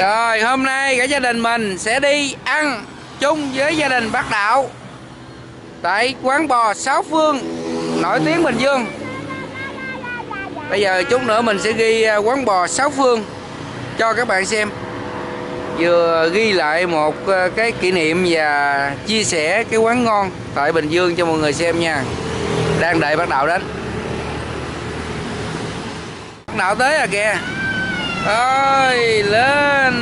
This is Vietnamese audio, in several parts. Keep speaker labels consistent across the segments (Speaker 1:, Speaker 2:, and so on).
Speaker 1: Rồi, hôm nay cả gia đình mình sẽ đi ăn chung với gia đình bác Đạo. Tại quán bò Sáu Phương, nổi tiếng Bình Dương. Bây giờ chút nữa mình sẽ ghi à, quán bò Sáu Phương cho các bạn xem. Vừa ghi lại một à, cái kỷ niệm và chia sẻ cái quán ngon tại Bình Dương cho mọi người xem nha. Đang đợi bác Đạo đến. Bác Đạo tới à kìa ơi lên.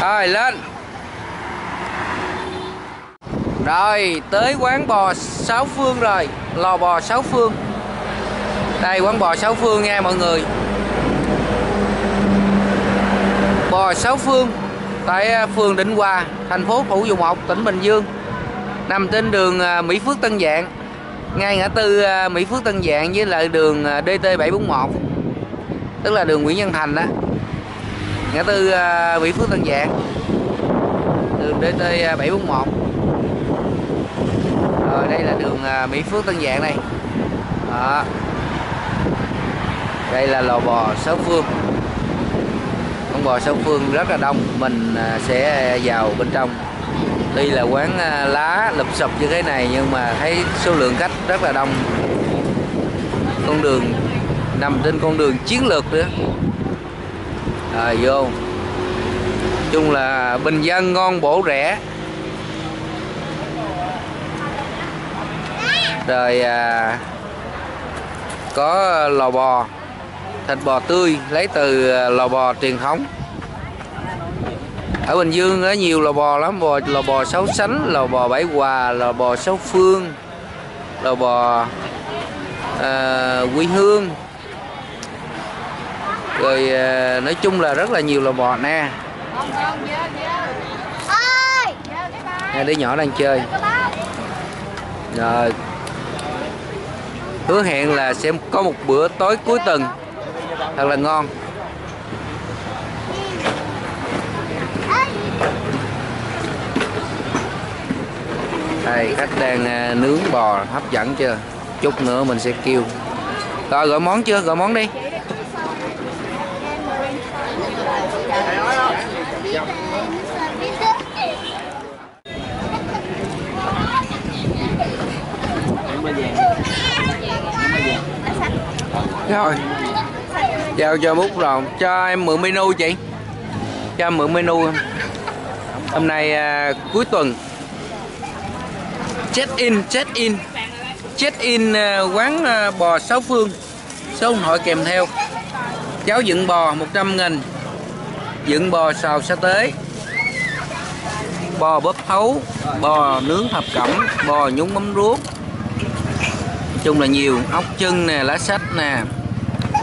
Speaker 1: Rồi lên. Rồi, tới quán bò sáu phương rồi. Lò bò sáu phương. Đây, quán bò sáu phương nha, mọi người. Bò sáu phương tại à, phường Định Hòa, thành phố Thủ Dầu Một, tỉnh Bình Dương. Nằm trên đường à, Mỹ Phước Tân Dạng ngay ngã tư à, Mỹ Phước Tân Dạng với lại đường à, DT741 tức là đường Nguyễn Văn Thành đó. Ngã tư à, Mỹ Phước Tân Dạng, đường DT741 rồi, đây là đường Mỹ Phước Tân Dạng này. Đó. đây là lò bò sáu phương. Con bò sáu phương rất là đông, mình sẽ vào bên trong đây là quán à, lá lụp sụp như thế này nhưng mà thấy số lượng khách rất là đông. Con đường nằm trên con đường chiến lược nữa Rồi à, vô. Chung là bình dân ngon bổ rẻ. Rồi à, có lò bò thịt bò tươi lấy từ à, lò bò truyền thống ở Bình Dương có nhiều lò bò lắm bò lò bò sáu sánh lò bò bảy hòa lò bò sáu phương lò bò ờ, à, quy hương. Rồi à, nói chung là rất là nhiều lò bò nè. Nè đứa nhỏ đang chơi. Rồi. Hứa hẹn là sẽ có một bữa tối cuối tuần thật là ngon. Đây, khách đang à, nướng bò hấp dẫn chưa? Chút nữa mình sẽ kêu. Rồi, gọi món chưa? Gọi món đi. Rồi. Giao cho bút rồi cho em mượn menu chị cho mượn menu. Hôm nay à, cuối tuần. Check in check in. Check in ờ, quán ờ, bò sáu phương. Số điện thoại kèm theo. Cháo dựng bò 100 nghìn. Dựng bò xào sa tế. Bò bóp thấu. Bò nướng thập cẩm. Bò nhúng mắm ruốc. Chung là nhiều. Ốc chân nè lá sách nè.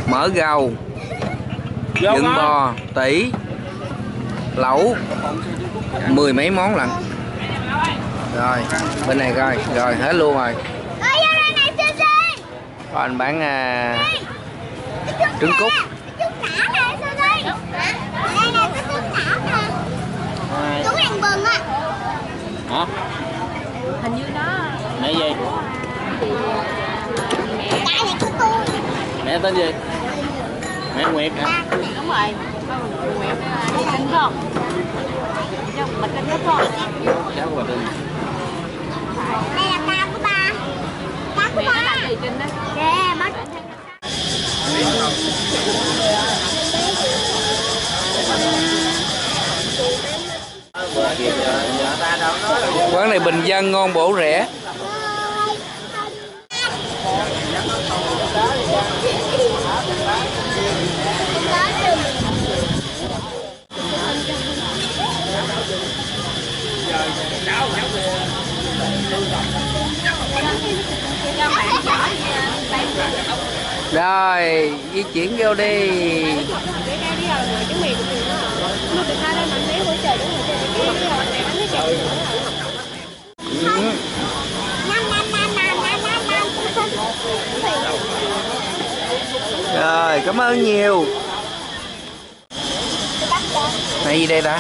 Speaker 1: Mỡ gầu. Dựng bò tỉ lẩu mười mấy món lận. Rồi bên này coi rồi hết luôn rồi. Rồi anh bán à, trứng cút.
Speaker 2: bừng á
Speaker 3: hả?
Speaker 2: Hình như nó
Speaker 3: mẹ gì?
Speaker 2: Mẹ
Speaker 3: mẹ tên gì? Mẹ nguyệt hả?
Speaker 2: Đúng rồi nguyệt tên không mình rất không
Speaker 3: cháu của tên
Speaker 2: đây là cá của ba cá của ba là gì trên đó yeah mất.
Speaker 1: quán này bình dân ngon bổ rẻ rồi di chuyển vô đi. Rồi cảm ơn nhiều. Này gì đây ta.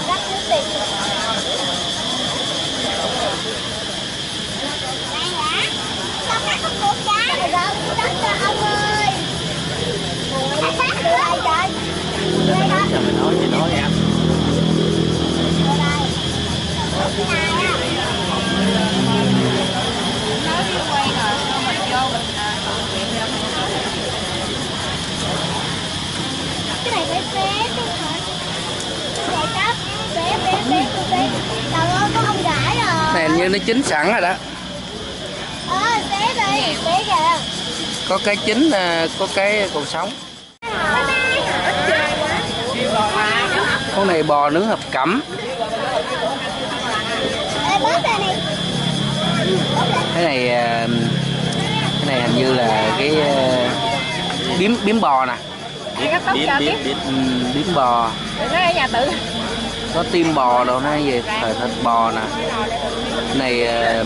Speaker 2: rồi mày nói gì nói em
Speaker 4: cái này bé bé chứ hả? Cái này bé bé bé bé. Đầu nó có ông rồi.
Speaker 1: Này như nó chín sẵn rồi đó.
Speaker 4: Ờ, bé đi, bé kìa.
Speaker 1: Có cái chín, có cái còn sống. Bye bye con này bò nướng hợp cẩm. Cái này à, cái này hình như là cái à, biếm biếm bò nè.
Speaker 3: Biết. biết
Speaker 1: ừ, biếm bò.
Speaker 2: Đừng nói ở nhà tự.
Speaker 1: Có tim bò đâu nó gì thịt thịt bò nè. Này à,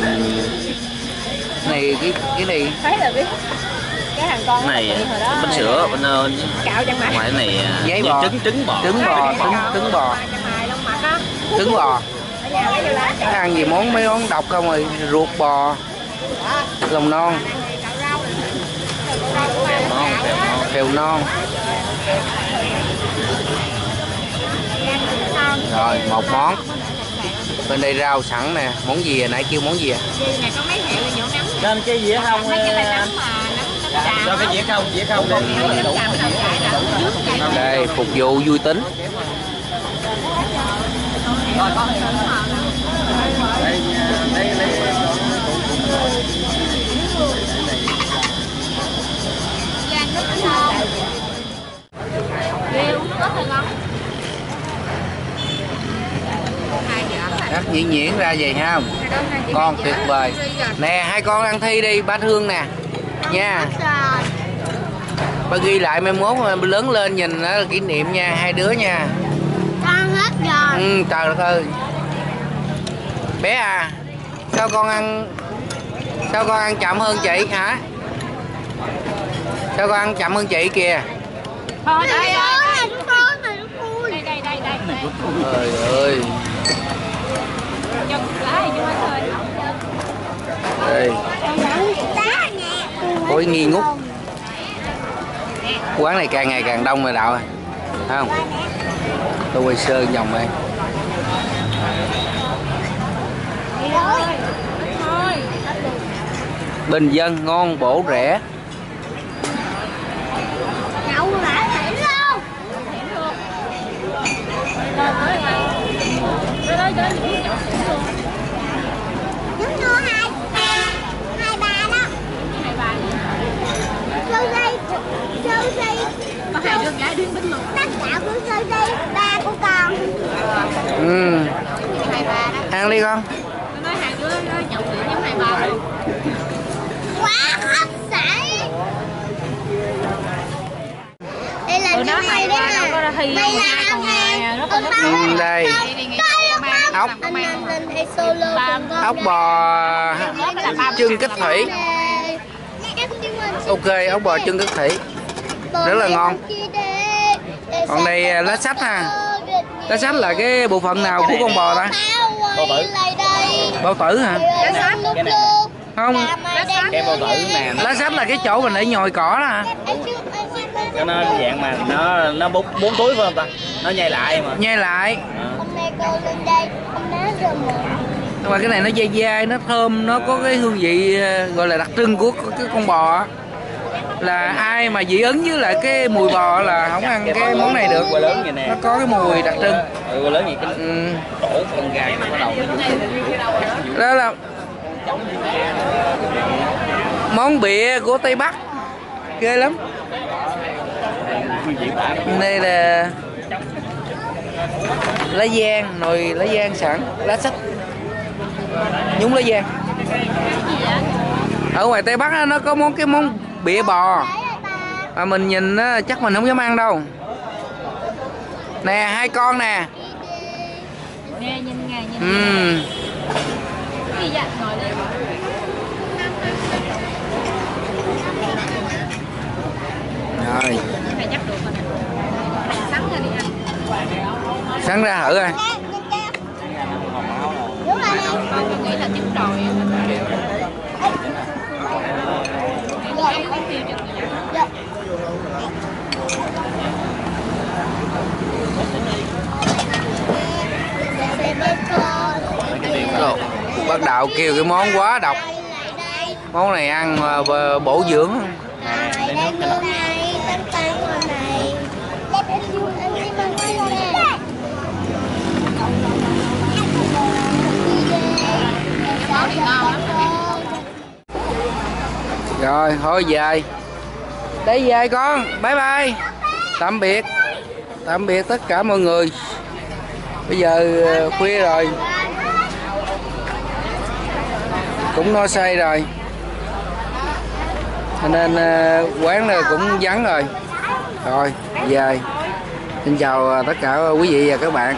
Speaker 1: này cái cái này
Speaker 2: cái hàng con
Speaker 3: này bánh sữa bên ờ,
Speaker 2: cạo chân mặt
Speaker 3: ngoài này à,
Speaker 1: Giấy bò.
Speaker 3: trứng trứng bò.
Speaker 1: Trứng bò trứng trứng bò.
Speaker 2: mày
Speaker 1: trứng bò.
Speaker 2: Ở nhà lấy vô lá
Speaker 1: Nó ăn gì món mấy món độc không rồi ruột bò lòng non. Phèo non. Rồi một món. Bên đây rau sẵn nè. Món gì à nãy kêu món gì à
Speaker 2: này có mấy hẹo nhổ nắng
Speaker 3: nên cái dĩa không
Speaker 2: mấy cái là
Speaker 3: ờ,
Speaker 2: mà
Speaker 3: cho cái dĩa không? Dĩa không
Speaker 1: đây phục vụ vui tính.
Speaker 2: Con
Speaker 1: Cắt nhuyễn nhuyễn ra vậy ha ngon tuyệt vời. nè hai con ăn thi đi bát hương nè nha. Ba ghi lại mai mốt mà lớn lên nhìn nó là kỷ niệm nha hai đứa nha.
Speaker 4: Con hết rồi.
Speaker 1: Ừ, trời đất ơi. Bé à sao con ăn sao con ăn chậm hơn chị hả? Sao con ăn chậm hơn chị kìa?
Speaker 2: Thôi
Speaker 4: đây
Speaker 2: đây Đây. Đây đây đây
Speaker 1: trời ơi. Đây cối nghi ngút. quán này càng ngày càng đông rồi đạo ơi. Thấy không? Tôi quay sơ vòng đây. Bình dân, ngon, bổ rẻ.
Speaker 4: nhậu lại như hai hai ba đó
Speaker 2: Hai bà
Speaker 4: sushi sushi
Speaker 2: Hai đứa gái đứng bính luôn.
Speaker 4: Tất cả của sushi ba của con.
Speaker 1: Ừ.
Speaker 2: Hai bà đó.
Speaker 1: Ăn đi con.
Speaker 2: Tôi nói hai đứa nó nhậu chuyện giống hai bà luôn.
Speaker 4: Quá hấp dẫn. Đây là
Speaker 2: nó
Speaker 4: những
Speaker 2: hay quá, đâu có
Speaker 4: nè
Speaker 2: thi đâu,
Speaker 4: là
Speaker 2: hai
Speaker 4: ông
Speaker 2: còn nó nó
Speaker 4: ông
Speaker 1: Ừ, đây. Ốc. Ốc bò chân cách thủy. Ok ốc bò chân cách thủy rất là ngon. Còn đây, à, lá sách ha. lá sách là cái bộ phận nào của con bò ta?
Speaker 3: Bao tử.
Speaker 1: bao tử hả? Không.
Speaker 3: Cái bao tử nè
Speaker 1: lá sách là cái chỗ mình để nhồi cỏ đó hả?
Speaker 3: Nó dạng mà nó nó bốn bốn túi phải không ta? Nó nhai lại mà.
Speaker 1: Nhai lại.
Speaker 4: Hôm nay cô lên đây, con đá rồi mà.
Speaker 1: nhưng mà cái này nó dai dai nó thơm nó có cái hương vị ờ, gọi là đặc trưng của cái con bò á. Là ai mà dị ứng với lại cái mùi bò là không ăn cái món này được? Nó có cái mùi đặc trưng.
Speaker 3: Ừ,
Speaker 1: ừ. đó là món bịa của tây bắc. Ghê lắm. Đây là lá giang nồi lá giang sẵn. Lá sách nhúng lá giang. Ở ngoài tây bắc nó có món cái món bịa bò. Mà mình nhìn á, chắc mình không dám ăn đâu. Nè hai con nè.
Speaker 2: Nhìn nhìn
Speaker 1: ừ. Rồi.
Speaker 2: Rồi. Nè Sắn ra
Speaker 1: thử coi.
Speaker 4: Đúng rồi nè.
Speaker 2: Nghĩ là chín rồi Cái cái tiêu cho người dân
Speaker 4: Dạ. Bê bê con.
Speaker 3: cái điều
Speaker 1: cậu kêu cái món quá độc. Món này ăn ờ, mà bổ dưỡng.
Speaker 4: Rồi,
Speaker 1: thôi về. Đây về con. Bye bye. Tạm biệt. Tạm biệt tất cả mọi người. Bây giờ ờ, khuya rồi cũng no say rồi. Cho nên ờ, quán này cũng vắng rồi. Rồi, về. Xin chào ờ, tất cả quý vị và các bạn.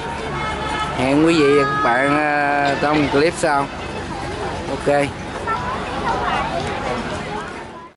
Speaker 1: Hẹn quý vị và các bạn ờ, trong clip sau. Ok.